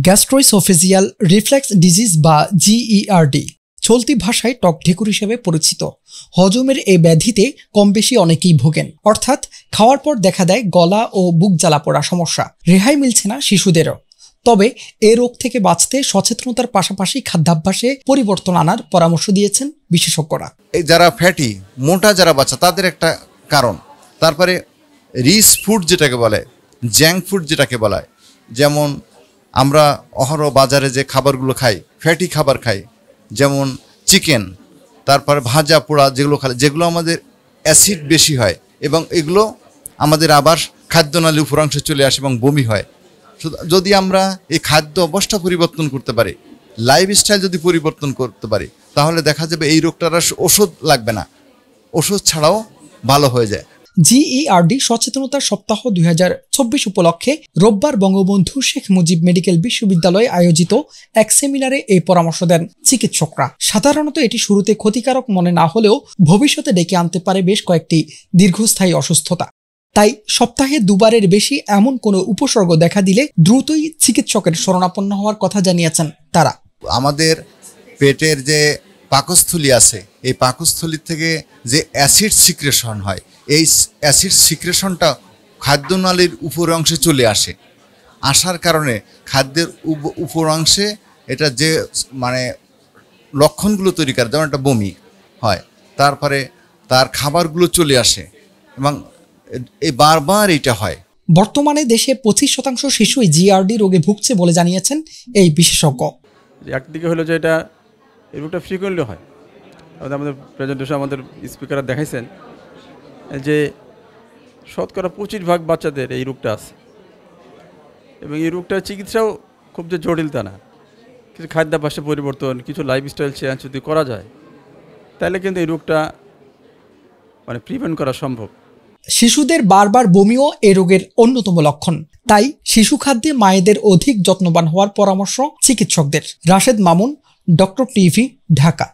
Gastroesophageal reflex disease বা GERD চলতি ভাষায় টক ঢেকুর হিসেবে পরিচিত। হজমের এই ব্যাধিতে কম বেশি অনেকেই ভোগেন। অর্থাৎ খাওয়ার পর দেখা দেয় গলা ও বুক জ্বালা পড়া সমস্যা। রেহাই মিলছে না শিশুদেরও। তবে এ রোগ থেকে বাঁচতে সচেতনতার পাশাপাশি খাদ্যাভ্যাসে পরিবর্তন আনার পরামর্শ দিয়েছেন বিশেষজ্ঞরা। এই যারা ফ্যাটি, মোটা যারা বাচ্চা, তাদের একটা কারণ। তারপরে রিচ ফুড যেটাকে বলে, জ্যাঙ্ক ফুড যেটাকে বলা হয় যেমন আমরা অহরহ বাজারে যে খাবারগুলো খাই ফ্যাটি খাবার খাই, যেমন চিকেন তারপরে ভাজা পোড়া যেগুলো খাই, যেগুলো আমাদের অ্যাসিড বেশি হয় এবং এগুলো আমাদের আবার খাদ্যনালী উপরাংশে চলে আসে এবং বমি হয়। যদি আমরা এই খাদ্য অবস্থা পরিবর্তন করতে পারি লাইফস্টাইল যদি পরিবর্তন করতে পারি, তাহলে দেখা যাবে এই রোগটার ওষুধ লাগবে না। ওষুধ ছাড়াও ভালো হয়ে যায়। জিইআরডি সচেতনতা সপ্তাহ দু হাজার চব্বিশ উপলক্ষে রোববার বঙ্গবন্ধু শেখ মুজিব মেডিকেল বিশ্ববিদ্যালয়ে আয়োজিত এক সেমিনারে এই পরামর্শ দেন চিকিৎসকরা। সাধারণত এটি শুরুতে ক্ষতিকারক মনে না হলেও ভবিষ্যতে ডেকে আনতে পারে বেশ কয়েকটি দীর্ঘস্থায়ী অসুস্থতা। তাই সপ্তাহে দুবারের বেশি এমন কোনো উপসর্গ দেখা দিলে দ্রুতই চিকিৎসকের শরণাপন্ন হওয়ার কথা জানিয়েছেন তারা। আমাদের পেটের যে পাকস্থলী আছে। এই পাকস্থলী থেকে যে অ্যাসিড সিক্রেশন হয় এই অ্যাসিড সিক্রেশনটা খাদ্যনালীর উপর অংশে চলে আসে। আসার কারণে খাদ্যের উপ- উপর অংশে এটা যে মানে লক্ষণগুলো তৈরি করে যেমন একটা বমি হয় তারপরে তার খাবারগুলো চলে আসে এবং এই বারবার এটা হয়। বর্তমানে দেশে পঁচিশ শতাংশ শিশুই জিআরডি রোগে ভুগছে বলে জানিয়েছেন এই বিশেষজ্ঞ। একদিকে হলো যে এটা এই রোগটা ফ্রিকুয়েন্টলি হয়। আমাদের প্রেজেন্টেশন আমাদের স্পিকাররা দেখাইছেন যে শতকরা পঁচিশ ভাগ বাচ্চাদের এই রোগটা আছে। এবং এই রোগটার চিকিৎসাও খুব যে জটিল তা না। কিছু খাদ্যাভ্যাসে পরিবর্তন, কিছু লাইফস্টাইল চেঞ্জ যদি করা যায়, তাহলে কিন্তু এই রোগটা মানে প্রিভেন্ট করা সম্ভব। শিশুদের বারবার বমিও এ রোগের অন্যতম লক্ষণ। তাই শিশু খাদ্যে মায়েদের অধিক যত্নবান হওয়ার পরামর্শ চিকিৎসকদের। Rashed Mamun doctor TV Dhaka